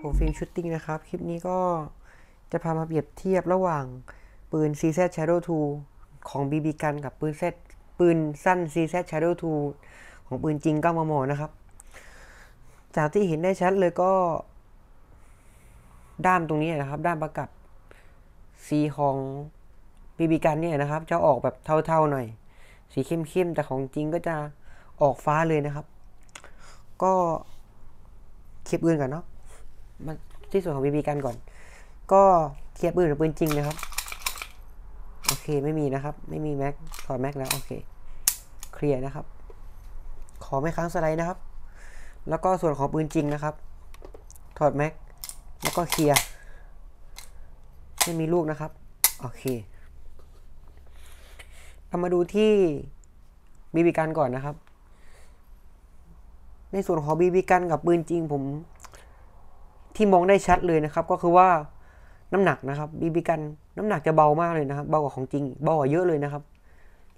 ผมฟิล์มชูตติ้งนะครับ คลิปนี้ก็จะพามาเปรียบเทียบระหว่างปืน CZ Shadow 2 ของ BB กันกับปืน Z ปืนสั้น CZ Shadow 2 ของปืนจริง9มมนะครับ จากที่เห็นได้ชัดเลยก็ ด้ามตรงนี้นะครับ ด้ามประกับสีของ BB กันเนี่ยนะครับ จะออกแบบเทาๆหน่อย สีเข้มๆแต่ของจริงก็จะออกฟ้าเลยนะครับ ก็คลิปอื่นก่อนเนาะ มาที่ส่วนของ BB กันก่อน ก็เทียบปืนกับปืนจริงนะครับ โอเคไม่มีนะครับ ไม่มีแม็กถอดแม็กแล้วโอเค เคลียร์นะครับ ขอไม่ค้างสไลด์นะครับ แล้วก็ส่วนของปืนจริงนะครับ ถอดแม็กแล้วก็เคลียร์ไม่มีลูกนะครับ โอเคเรามาดูที่บีบีกันก่อนนะครับ ในส่วนของบีบีกันกับปืนจริงผม ที่มองได้ชัดเลยนะครับ ก็คือว่าน้ำหนักนะครับบีบีกันน้ำหนักจะเบามากเลยนะครับเบากว่าของจริงเบากว่าเยอะเลยนะครับ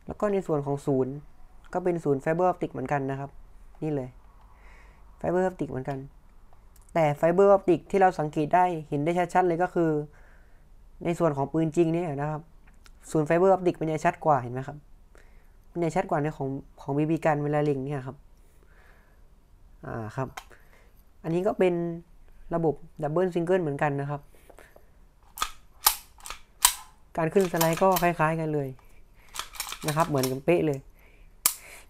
แล้วก็ในส่วนของศูนย์ก็เป็นศูนย์ไฟเบอร์ออปติกเหมือนกันนะครับ นี่เลยไฟเบอร์ออปติกเหมือนกัน แต่ไฟเบอร์ออปติกที่เราสังเกตได้เห็นได้ชัดๆเลยก็คือ ในส่วนของปืนจริงเนี่ยนะครับศูนย์ไฟเบอร์ออปติกมันจะชัดกว่าเห็นไหมครับมันจะชัดกว่าในของของบีบีกันเวลาเล็งเนี่ยครับอ่าครับ อันนี้ก็เป็น ระบบ double single เหมือนกันนะครับ การขึ้นสไลด์ก็คล้าย ๆ กันเลยนะครับ เหมือนกันเป๊ะเลย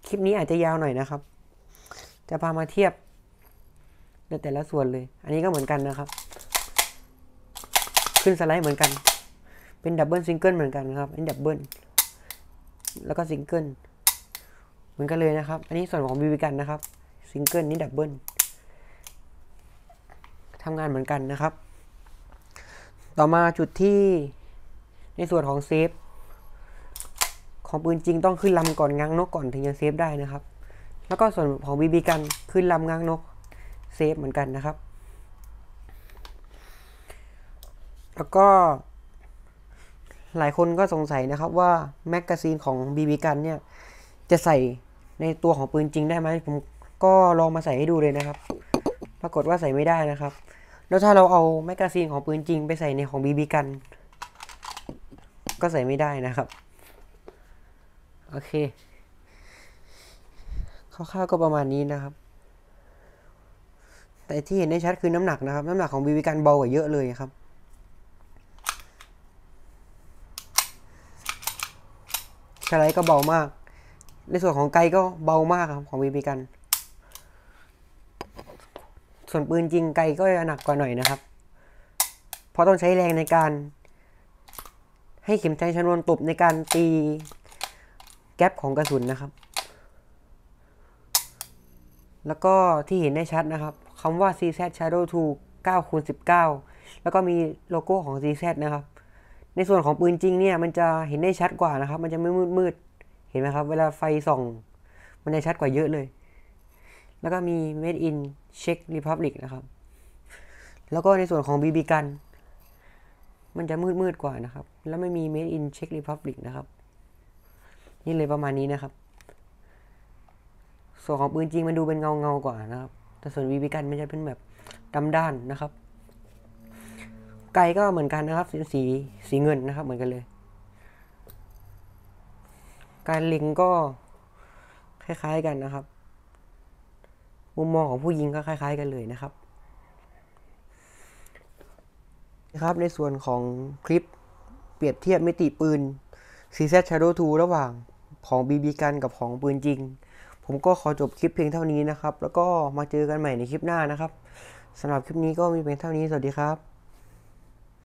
คลิปนี้อาจจะยาวหน่อยนะครับ จะพามาเทียบในแต่ละส่วนเลย อันนี้ก็เหมือนกันนะครับ ขึ้นสไลด์เหมือนกัน เป็น double single เหมือนกันนะครับอันนี้ double แล้วก็ซิงเกิลเหมือนกันเลยนะครับ อันนี้ส่วนของบีบีกันนะครับ ซิงเกิลนี้ double ทำงานเหมือนกันนะครับ ต่อมาจุดที่ในส่วนของ safe ของปืนจริงต้องขึ้นลำก่อนง้างนกก่อนถึงจะ safe ได้นะครับ แล้วก็ส่วนของบีบีกันขึ้นลำง้างนก safe เหมือนกันนะครับ แล้วก็หลายคนก็สงสัยนะครับว่า magazine ของบีบีกันเนี่ยจะใส่ในตัวของปืนจริงได้ไหมผมก็ลองมาใส่ให้ดูเลยนะครับ ปรากฏว่าใส่ไม่ได้นะครับ แล้วถ้าเราเอา magazine ของปืนจริงไปใส่ในของบีบีกัน ก็ใส่ไม่ได้นะครับ โอเคคร่าวๆก็ประมาณนี้นะครับ แต่ที่เห็นได้ชัดคือน้ำหนักนะครับ น้ำหนักของบีบีกันเบากว่าเยอะเลยครับสไลก็เบามาก ในส่วนของไกก็เบามากครับของบีบีกัน ส่วนปืนจริงไกก็จะหนักกว่าหน่อยนะครับ เพราะต้องใช้แรงในการ ให้เข็มใช้ชนวนตบในการตีแก๊ปของกระสุนนะครับ แล้วก็ที่เห็นได้ชัดนะครับคำว่า CZ Shadow 2 9คูณ19 แล้วก็มีโลโก้ของ CZ นะครับ ในส่วนของปืนจริงเนี่ยมันจะเห็นได้ชัดกว่านะครับ มันจะไม่มืดมืดเห็นไหมครับ เวลาไฟส่อง มันจะชัดกว่าเยอะเลย แล้วก็มี Made in Czech Republic นะครับ แล้วก็ในส่วนของ BB กัน มันจะมืดมืดกว่านะครับ แล้วไม่มี Made in Czech Republic นะครับ นี่เลยประมาณนี้นะครับ ส่วนของปืนจริงมันดูเป็นเงาเงากว่านะครับ แต่ส่วน BB กันมันจะเป็นแบบดำด้านนะครับ ไกก็เหมือนกันนะครับสีสีสีเงินนะครับ เหมือนกันเลย การเล็งก็คล้ายๆกันนะครับ มุมมองของผู้ยิงก็คล้าย ๆ กันเลยนะครับนะครับ ในส่วนของคลิปเปรียบเทียบมิติปืน CZ Shadow 2 ระหว่างของ BB กันกับของปืนจริง ผมก็ขอจบคลิปเพียงเท่านี้นะครับ แล้วก็มาเจอกันใหม่ในคลิปหน้านะครับสำหรับคลิปนี้ก็มีเพียงเท่านี้ สวัสดีครับ